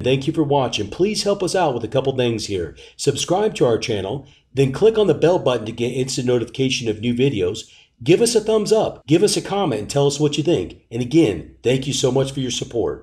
Thank you for watching. Please help us out with a couple things here. Subscribe to our channel, then click on the bell button to get instant notification of new videos. Give us a thumbs up, give us a comment, and tell us what you think. And again, thank you so much for your support.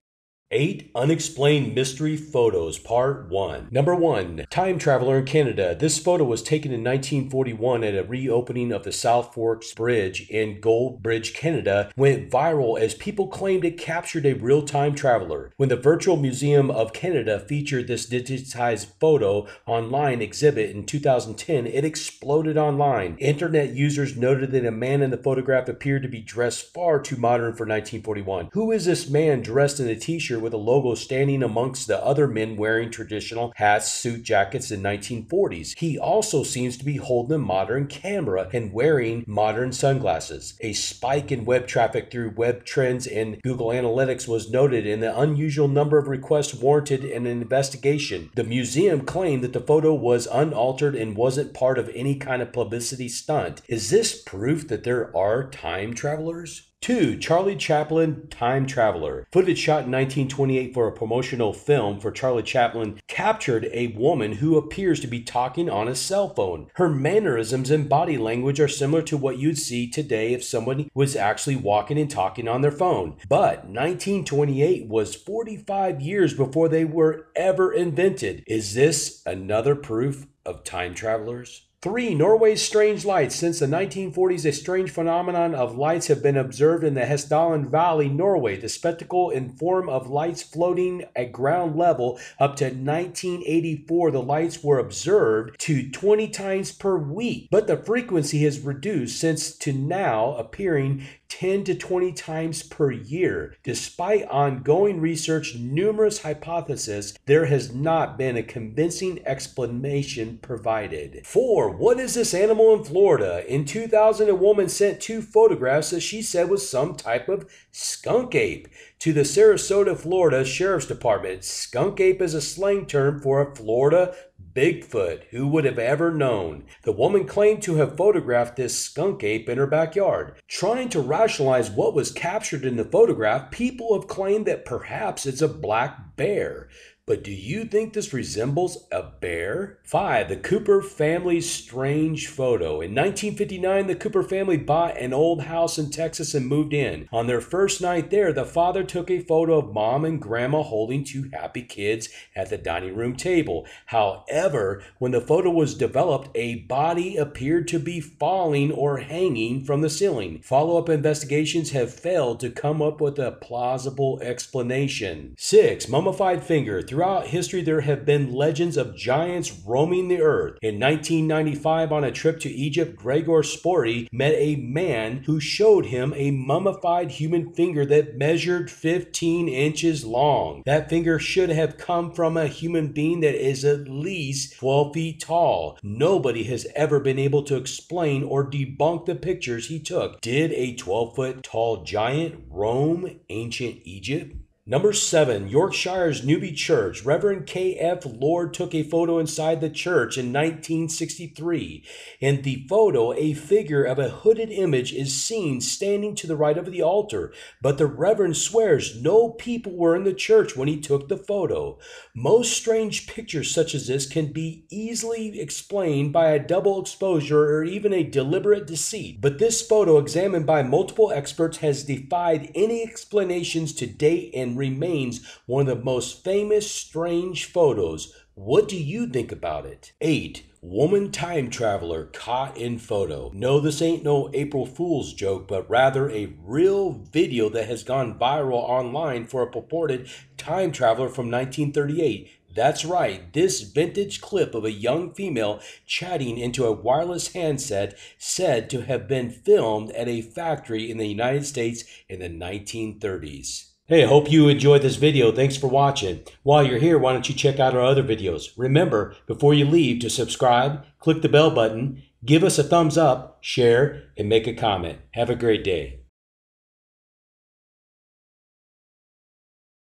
8 Unexplained Mystery Photos Part 1 Number 1 Time Traveler in Canada. This photo was taken in 1941 at a reopening of the South Forks Bridge in Gold Bridge, Canada. Went viral as people claimed it captured a real time traveler. When the Virtual Museum of Canada featured this digitized photo online exhibit in 2010, it exploded online. Internet users noted that a man in the photograph appeared to be dressed far too modern for 1941. Who is this man dressed in a t shirt? With a logo standing amongst the other men wearing traditional hats, suit jackets in 1940s. He also seems to be holding a modern camera and wearing modern sunglasses. A spike in web traffic through WebTrends and Google Analytics was noted in the unusual number of requests warranted an investigation. The museum claimed that the photo was unaltered and wasn't part of any kind of publicity stunt. Is this proof that there are time travelers? 2. Charlie Chaplin Time Traveler. Footage shot in 1928 for a promotional film for Charlie Chaplin captured a woman who appears to be talking on a cell phone. Her mannerisms and body language are similar to what you'd see today if somebody was actually walking and talking on their phone. But 1928 was 45 years before they were ever invented. Is this another proof of time travelers? Three, Norway's strange lights. Since the 1940s, a strange phenomenon of lights have been observed in the Hessdalen Valley, Norway. The spectacle in form of lights floating at ground level up to 1984, the lights were observed to 20 times per week, but the frequency has reduced since to now appearing 10 to 20 times per year. Despite ongoing research, numerous hypotheses, there has not been a convincing explanation provided. 4. What is this animal in Florida? In 2000, a woman sent two photographs that she said was some type of skunk ape to the Sarasota, Florida Sheriff's Department. Skunk ape is a slang term for a Florida Bigfoot. Who would have ever known? The woman claimed to have photographed this skunk ape in her backyard. Trying to rationalize what was captured in the photograph, people have claimed that perhaps it's a black bear. But do you think this resembles a bear? 5. The Cooper family's strange photo. In 1959, the Cooper family bought an old house in Texas and moved in. On their first night there, the father took a photo of mom and grandma holding two happy kids at the dining room table. However, when the photo was developed, a body appeared to be falling or hanging from the ceiling. Follow up investigations have failed to come up with a plausible explanation. 6. Mummified finger. Throughout history, there have been legends of giants roaming the earth. In 1995, on a trip to Egypt, Gregor Spori met a man who showed him a mummified human finger that measured 15 inches long. That finger should have come from a human being that is at least 12 feet tall. Nobody has ever been able to explain or debunk the pictures he took. Did a 12 foot tall giant roam ancient Egypt? Number seven, Yorkshire's Newby Church. Reverend K.F. Lord took a photo inside the church in 1963. In the photo, a figure of a hooded image is seen standing to the right of the altar, but the Reverend swears no people were in the church when he took the photo. Most strange pictures such as this can be easily explained by a double exposure or even a deliberate deceit, but this photo, examined by multiple experts, has defied any explanations to date remains one of the most famous strange photos. What do you think about it? 8. Woman time traveler caught in photo. No, this ain't no April Fool's joke, but rather a real video that has gone viral online for a purported time traveler from 1938. That's right, this vintage clip of a young female chatting into a wireless handset said to have been filmed at a factory in the United States in the 1930s. Hey, I hope you enjoyed this video. Thanks for watching. While you're here, why don't you check out our other videos? Remember, before you leave, to subscribe, click the bell button, give us a thumbs up, share, and make a comment. Have a great day.